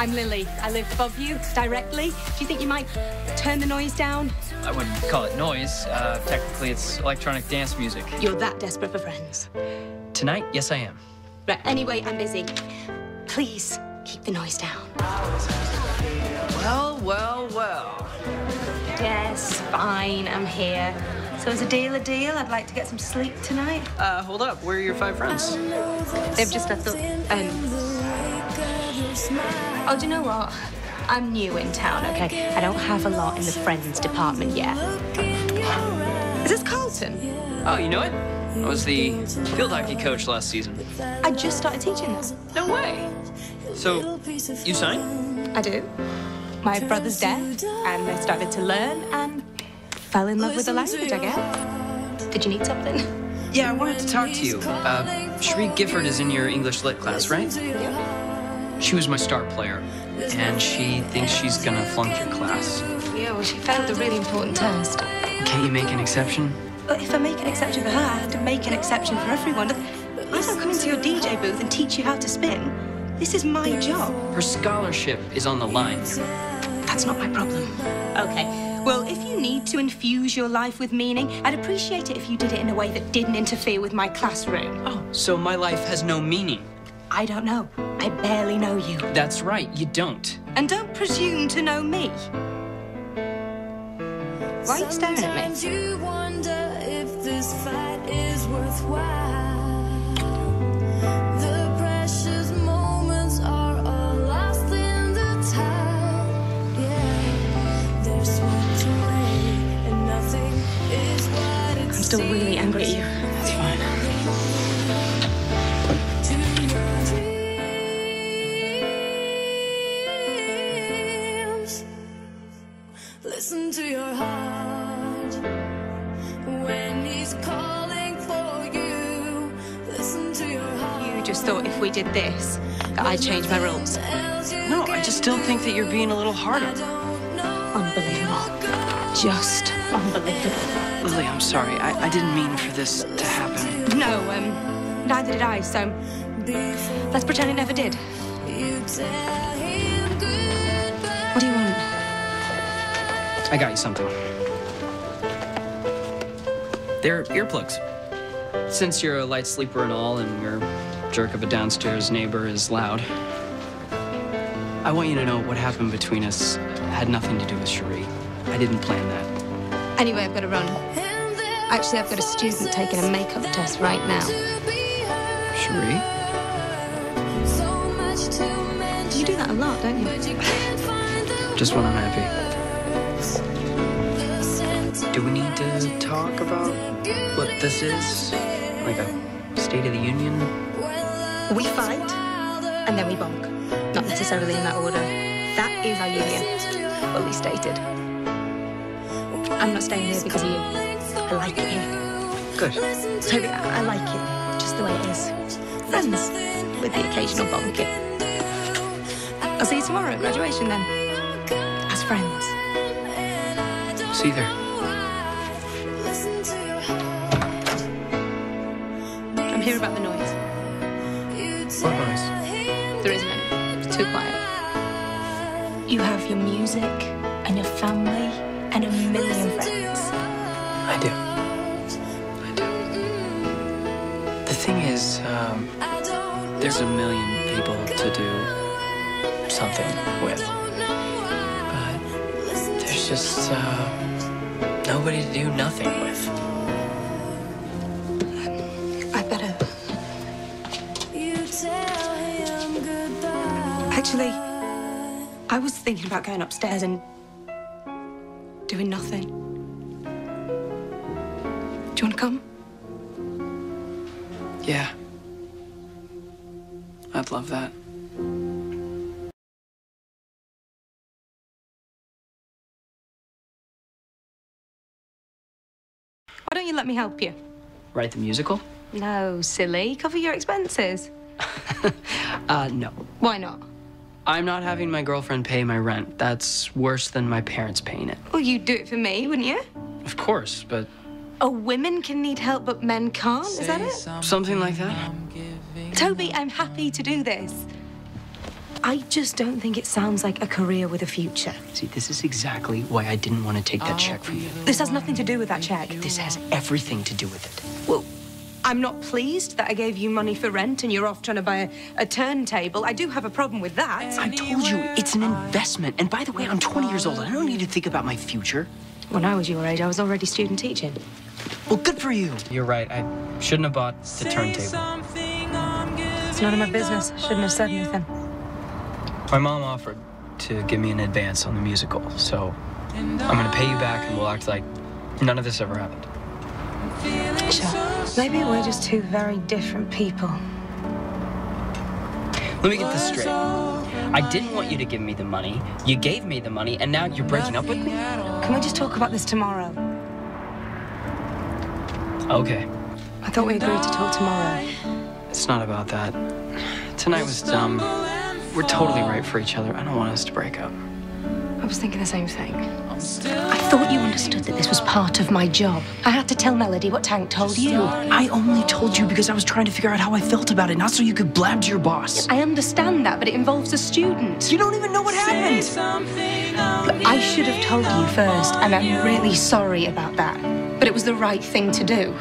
I'm Lily. I live above you, directly. Do you think you might turn the noise down? I wouldn't call it noise. Uh, technically, it's electronic dance music. You're that desperate for friends. Tonight, yes, I am. Right, anyway, I'm busy. Please, keep the noise down. Well, well, well. Yes, fine, I'm here. So as a deal a deal? I'd like to get some sleep tonight. Uh, hold up. Where are your five friends? They've just left the... Um... Oh, do you know what? I'm new in town, okay? I don't have a lot in the friends department yet. Is this Carlton? Oh, you know it? I was the field hockey coach last season. I just started teaching this. No way. So, you signed? I do. My brother's deaf, and I started to learn and fell in love with the language, I guess. Did you need something? Yeah, I wanted to talk to you. Uh, Cherie Gifford is in your English lit class, right? Yeah. She was my star player, and she thinks she's gonna flunk your class. Yeah, well, she failed a really important test. Can't you make an exception? But if I make an exception for her, I have to make an exception for everyone. I don't come into your DJ booth and teach you how to spin. This is my job. Her scholarship is on the line. That's not my problem. Okay. Well, if you need to infuse your life with meaning, I'd appreciate it if you did it in a way that didn't interfere with my classroom. Oh, so my life has no meaning. I don't know. I barely know you. That's right, you don't. And don't presume to know me. Why are you staring at me? you wonder if this fight is worthwhile. The precious moments are all lost in the tide. Yeah, there's swept away, and nothing is what it I'm still really Listen to your heart when he's calling for you. Listen to your heart. You just thought if we did this, that I'd change my rules. No, I just still think that you're being a little harder. Unbelievable. Just unbelievable. Lily, I'm sorry. I, I didn't mean for this to happen. No, um, neither did I, so let's pretend it never did. You did. I got you something. They're earplugs. Since you're a light sleeper and all, and your jerk of a downstairs neighbor is loud, I want you to know what happened between us had nothing to do with Cherie. I didn't plan that. Anyway, I've got to run. Actually, I've got a student taking a makeup test right now. Cherie? So much to mention, You do that a lot, don't you? but you can't find the Just when I'm happy. Do we need to talk about what this is? Like a State of the Union? We fight, and then we bonk. Not necessarily in that order. That is our union, fully stated. I'm not staying here because of you. I like it here. Good. Toby, I, I like it just the way it is. Friends, with the occasional bonking. I'll see you tomorrow at graduation then. As friends. See you there. I'm here about the noise. What noise? There isn't any. It's too quiet. You have your music and your family and a million friends. I do. I do. The thing is, um, there's a million people to do something with. But there's just, uh, nobody to do nothing with. Actually, I was thinking about going upstairs and doing nothing. Do you want to come? Yeah. I'd love that. Why don't you let me help you? Write the musical? No, silly. Cover your expenses. Uh, no. Why not? I'm not having my girlfriend pay my rent. That's worse than my parents paying it. Well, you'd do it for me, wouldn't you? Of course, but Oh, women can need help, but men can't. Is that it? something like that. Toby, I'm happy to do this. I just don't think it sounds like a career with a future. See, this is exactly why I didn't want to take that check from you. This has nothing to do with that check. This has everything to do with it. Well, I'm not pleased that I gave you money for rent and you're off trying to buy a, a turntable. I do have a problem with that. I told you, it's an investment. And by the way, I'm 20 years old. I don't need to think about my future. When I was your age, I was already student teaching. Well, good for you. You're right. I shouldn't have bought the turntable. It's none of my business. I shouldn't have said anything. My mom offered to give me an advance on the musical, so I'm gonna pay you back and we'll act like none of this ever happened. Sure. Maybe we're just two very different people. Let me get this straight. I didn't want you to give me the money. You gave me the money, and now you're breaking up with me? Can we just talk about this tomorrow? Okay. I thought we agreed to talk tomorrow. It's not about that. Tonight was dumb. We're totally right for each other. I don't want us to break up. I was thinking the same thing. I thought you understood that this was part of my job. I had to tell Melody what Tank told you. I only told you because I was trying to figure out how I felt about it, not so you could blab to your boss. I understand that, but it involves a student. You don't even know what happened. Look, I should have told you first, and I'm really sorry about that. But it was the right thing to do.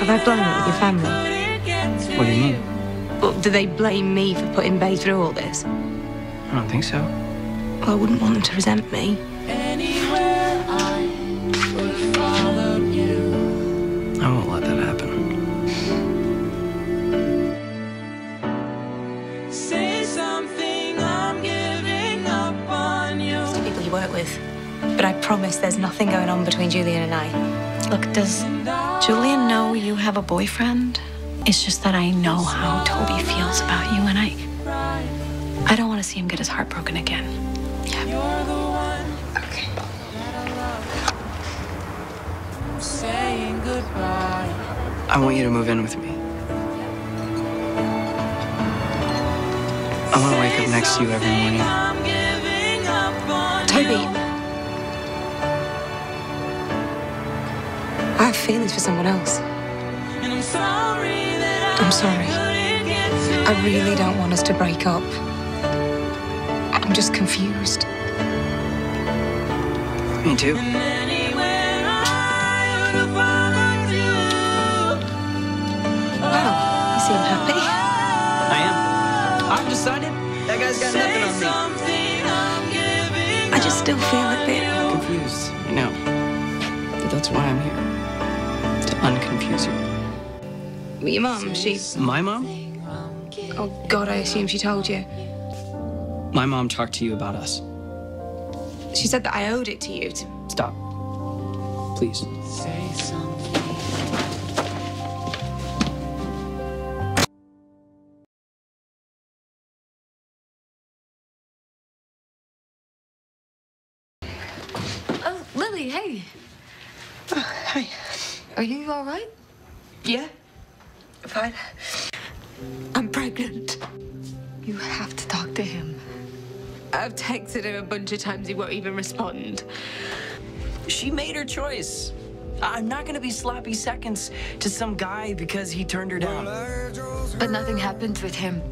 Have I blown it with your family? What do you mean? Or do they blame me for putting Bay through all this? I don't think so. Well, I wouldn't want them to resent me. I won't let that happen. Say something, I'm giving up on you. It's the people you work with. But I promise there's nothing going on between Julian and I. Look, does Julian know you have a boyfriend? It's just that I know how Toby feels about you, and I. I don't want to see him get his heart broken again. Yeah. Okay. I want you to move in with me. I want to wake up next to you every morning. Toby. I have feelings for someone else. And I'm sorry. I really don't want us to break up. I'm just confused. Me too. Wow, you seem happy. I am. I've decided that guy's got nothing on me. I just still feel a bit. Confused. I know. But that's why I'm here. To unconfuse you. Your mum, she. My mom? Oh, God, I assume she told you. My mom talked to you about us. She said that I owed it to you. To... Stop. Please. Oh, Lily, hey. Oh, hi. Are you all right? Yeah? Fine. I'm pregnant. You have to talk to him. I've texted him a bunch of times. He won't even respond. She made her choice. I'm not gonna be sloppy seconds to some guy because he turned her down. But nothing happened with him.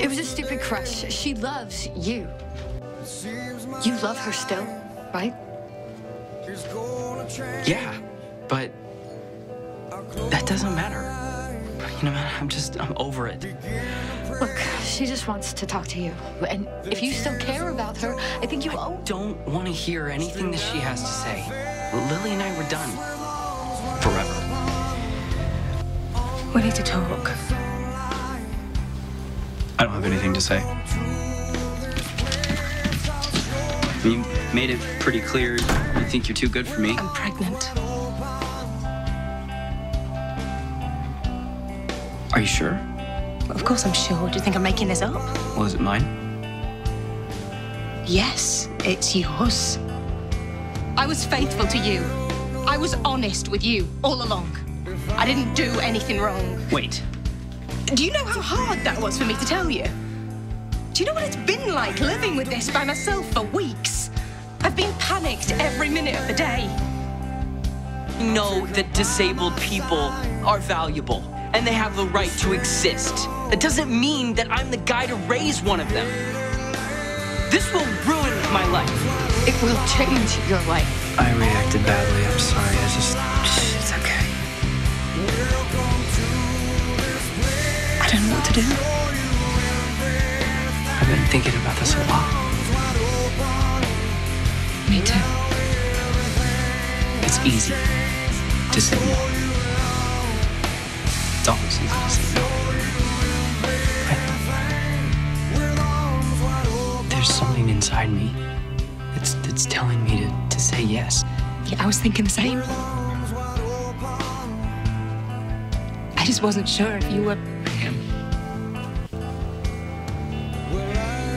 It was a stupid crush. She loves you. You love her still, right? Yeah, but that doesn't matter. You know, man, I'm just, I'm over it. Look, she just wants to talk to you. And if you still care about her, I think you owe. Don't want to hear anything that she has to say. Lily and I were done. Forever. We need to talk. I don't have anything to say. You made it pretty clear you think you're too good for me. I'm pregnant. You sure? Of course I'm sure. Do you think I'm making this up? Well, is it mine? Yes, it's yours. I was faithful to you. I was honest with you all along. I didn't do anything wrong. Wait. Do you know how hard that was for me to tell you? Do you know what it's been like living with this by myself for weeks? I've been panicked every minute of the day. Know that disabled people are valuable. And they have the right to exist. That doesn't mean that I'm the guy to raise one of them. This will ruin my life. It will change your life. I reacted badly. I'm sorry. I just. It's okay. I don't know what to do. I've been thinking about this a lot. Me too. It's easy to say no. It's always easy to say no. Right? There's something inside me that's, that's telling me to, to say yes. Yeah, I was thinking the same. I just wasn't sure if you were. him.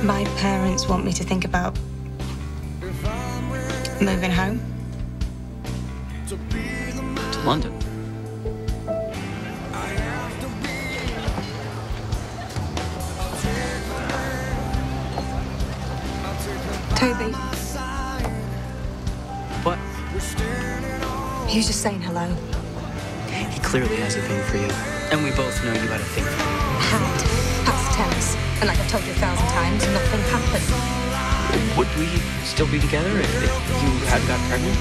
My parents want me to think about moving home. To London. Toby, What? he was just saying hello. He clearly has a thing for you. And we both know you had a thing for me. Had past tense, and like I've told you a thousand times, nothing happened. Would we still be together if, if you had got pregnant?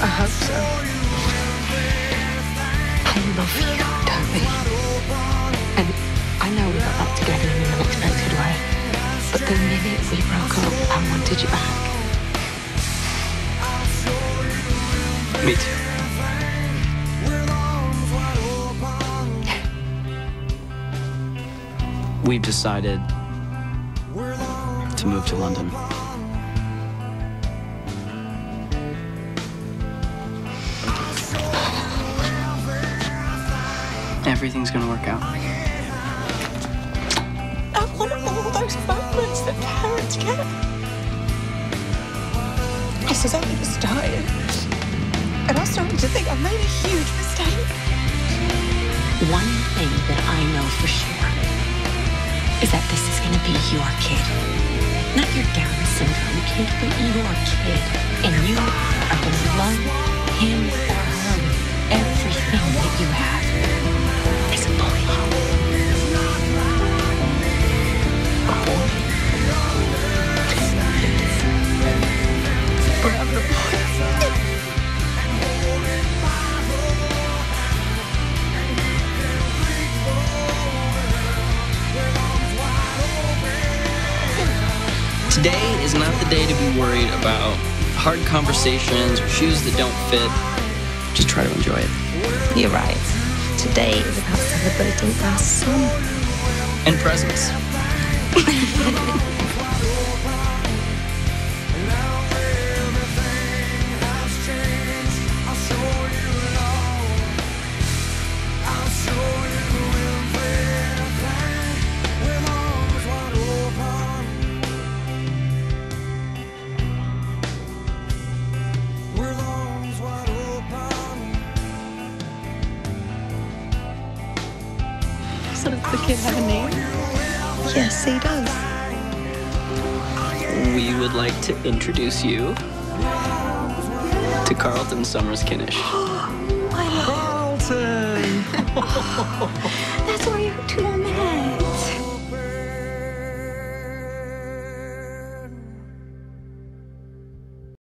I hope so. I love you, Toby. And I know we got back together in unexpected way. But the minute we broke up, I wanted you back. Me too. We've decided to move to London. Everything's gonna work out. Those moments that parents get. This is only the starting. And I'm starting to think I've made a huge mistake. One thing that I know for sure is that this is going to be your kid. Not your Down syndrome kid, but your kid. And you are going to love him or her with everything that you have. Conversations or shoes that don't fit. Just try to enjoy it. You're right. Today is about celebrating our son. And presents. So does the kid have a name? Yes, he does. We would like to introduce you to Carlton Summers Kennish. That's where your two men.